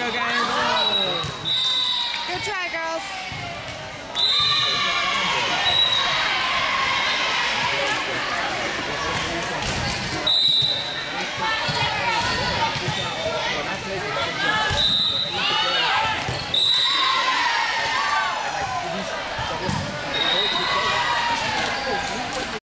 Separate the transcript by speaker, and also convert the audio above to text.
Speaker 1: go,
Speaker 2: guys. Good try, girls.